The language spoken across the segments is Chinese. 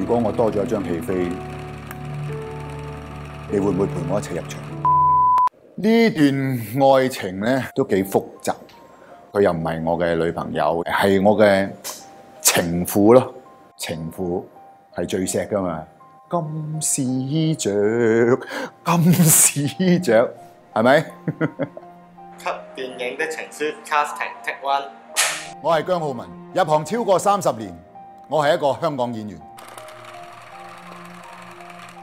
如果我多咗一張戲飛，你會唔會陪我一齊入場？呢段愛情咧都幾複雜，佢又唔係我嘅女朋友，係我嘅情婦咯。情婦係最錫噶嘛？金絲雀，金絲雀，係咪？給電影的情書 casting take one。我係姜浩文，入行超過三十年，我係一個香港演員。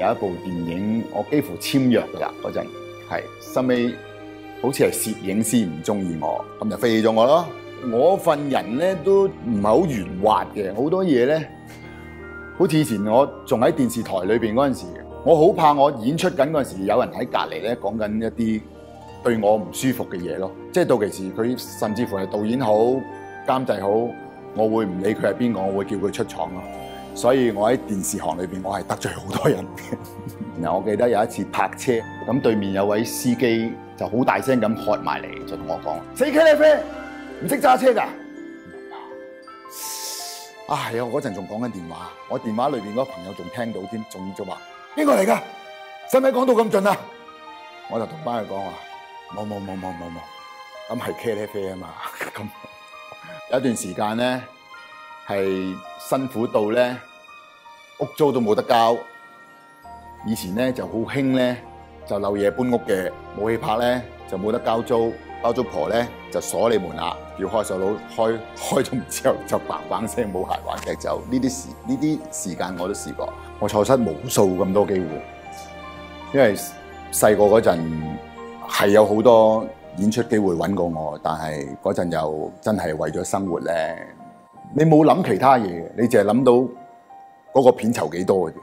有一部電影我幾乎簽約㗎，嗰陣係收尾好似係攝影師唔中意我，咁就飛咗我咯。我份人咧都唔係好圓滑嘅，好多嘢咧，好似以前我仲喺電視台裏邊嗰陣時，我好怕我演出緊嗰陣時，有人喺隔離咧講緊一啲對我唔舒服嘅嘢咯。即係到其時佢甚至乎係導演好、監製好，我會唔理佢係邊個，我會叫佢出廠咯。所以我喺電視行裏邊，我係得罪好多人嘅。然後我記得有一次泊車，咁對面有位司機就好大聲咁喝埋嚟，就同我講：死 K 咧啡！唔識揸車㗎？啊，係啊！我嗰陣仲講緊電話，我電話裏邊嗰個朋友仲聽到添，仲就話邊個嚟㗎？使唔使講到咁盡啊？我就同班佢講話冇冇冇冇冇冇，咁係茄喱啡啊嘛。咁有一段時間咧係辛苦到咧屋租都冇得交。以前咧就好興咧就漏夜搬屋嘅，冇戲拍咧就冇得交租。包租婆咧就鎖你門啦，叫開手佬開 開咗門之後就砰砰聲冇鞋玩踢走。呢啲時呢啲時間我都試過，我錯失無數咁多機會，因為細個嗰陣係有好多演出機會揾過我，但係嗰陣又真係為咗生活咧，你冇諗其他嘢，你淨係諗到嗰個片酬幾多嘅啫。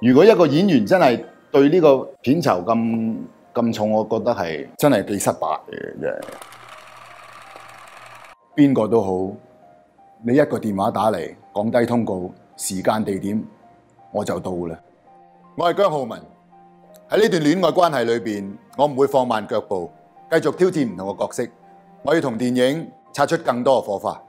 如果一個演員真係對呢個片酬咁，咁重，我覺得係真係幾失敗嘅啫。邊個都好，你一個電話打嚟，講低通告時間地點，我就到啦。我係姜浩文，喺呢段戀愛關係裏邊，我唔會放慢腳步，繼續挑戰唔同嘅角色。我要同電影擦出更多嘅火花。